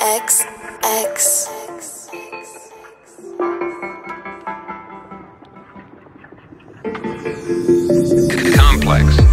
X X Complex.